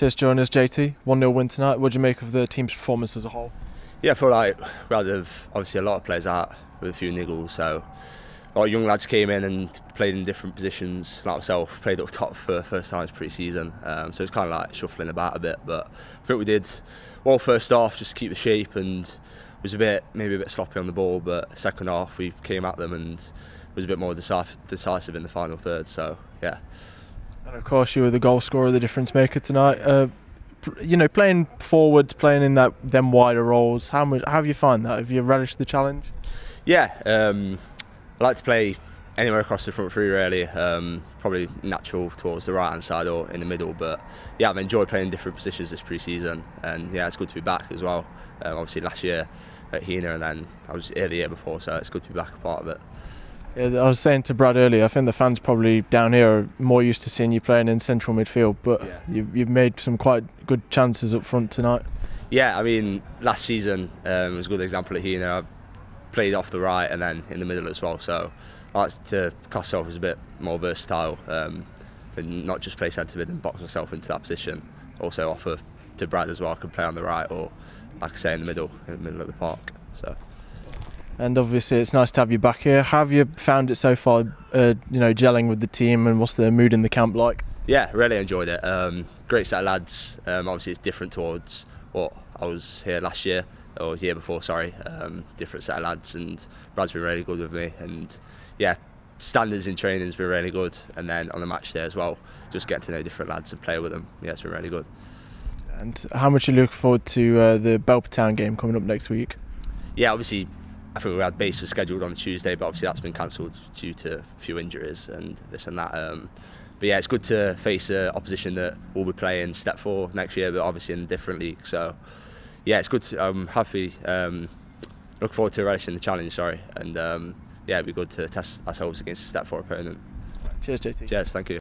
Cheers, join us, JT. 1 0 win tonight. What do you make of the team's performance as a whole? Yeah, I feel like we had obviously a lot of players out with a few niggles, so a lot of young lads came in and played in different positions. Like myself, played up top for first time pre-season, um, so it's kind of like shuffling about a bit. But I think we did well first half, just to keep the shape, and was a bit maybe a bit sloppy on the ball. But second half we came at them and was a bit more decisive in the final third. So yeah. And of course, you were the goal scorer, the difference maker tonight. Uh, you know, playing forwards, playing in that them wider roles. How much? How have you find that? Have you relished the challenge? Yeah, um, I like to play anywhere across the front three really. Um, probably natural towards the right hand side or in the middle, but yeah, I've enjoyed playing different positions this pre-season, and yeah, it's good to be back as well. Um, obviously last year at Heanor, and then I was here the year before, so it's good to be back a part of it. Yeah, I was saying to Brad earlier, I think the fans probably down here are more used to seeing you playing in central midfield, but yeah. you, you've made some quite good chances up front tonight. Yeah, I mean, last season um, was a good example of here. You know, I played off the right and then in the middle as well. So I like to cast myself as a bit more versatile um, and not just play centre mid and box myself into that position. Also offer to Brad as well. I can play on the right or, like I say, in the middle, in the middle of the park. So and obviously it's nice to have you back here. How have you found it so far? Uh, you know, gelling with the team, and what's the mood in the camp like? Yeah, really enjoyed it. Um, great set of lads. Um, obviously, it's different towards what I was here last year or year before. Sorry, um, different set of lads, and Brad's been really good with me. And yeah, standards in training has been really good, and then on the match day as well, just get to know different lads and play with them. Yeah, it's been really good. And how much are you looking forward to uh, the Belper Town game coming up next week? Yeah, obviously I think we had base was scheduled on Tuesday, but obviously that's been cancelled due to a few injuries and this and that. Um, but yeah, it's good to face opposition that we'll be playing step four next year, but obviously in a different league. So yeah, it's good. To, I'm happy. Um, look forward to relishing the challenge. Sorry, and um, yeah, it'd be good to test ourselves against a step four opponent. Cheers, JT. Cheers. Thank you.